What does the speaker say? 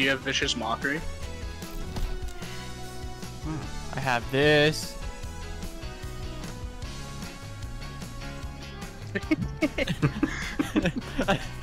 Do you have vicious mockery? Hmm, I have this.